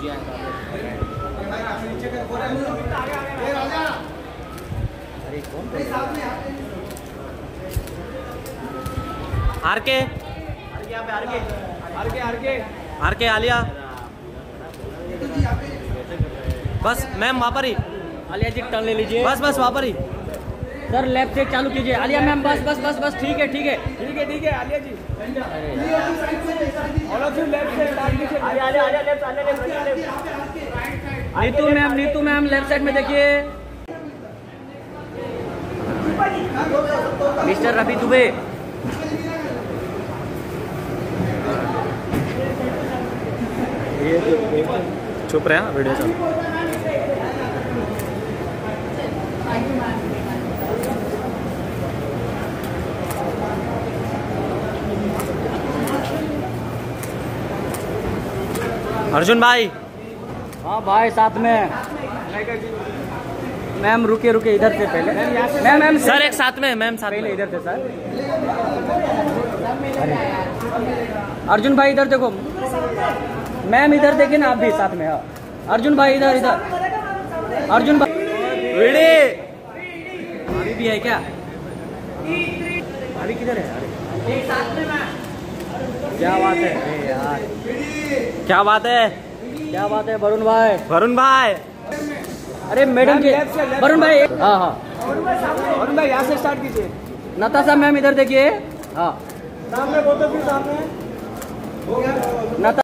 सूजियाँ अरे कौन आर के आर के आलिया। बस मैम वहाँ पर ही। आलिया जी टर्न ले लीजिए। बस बस वहाँ पर ही। सर लेफ़्ट से चालू कीजिए। आलिया मैम बस बस बस बस ठीक है ठीक है। ठीक है ठीक है Alia ji. All of you left से Alia Alia left Alia left Neetu ma'am Neetu ma'am left side में देखिए। मिस्टर रवि दुबे। चुप रहे हैं वीडियो चल। अर्जुन भाई। हाँ भाई साथ में। मैम रुके रुके इधर से पहले। मैम मैम सर एक साथ में मैम साथ पहले इधर से सर। अर्जुन भाई इधर देखो। मैम इधर देखे ना आप भी साथ में हाँ। अर्जुन भाई इधर इधर। अर्जुन भाई। अभी भी है क्या? अभी किधर है? क्या बात है? क्या बात है? क्या बात है वरुण भाई? वरुण भाई। अरे मैडम left वरुण भाई हाँ हाँ। वरुण भाई यहाँ से स्टार्ट कीजिए। नताशा मैम इधर देखिए। हाँ। सामने बोतल भी सामने। नता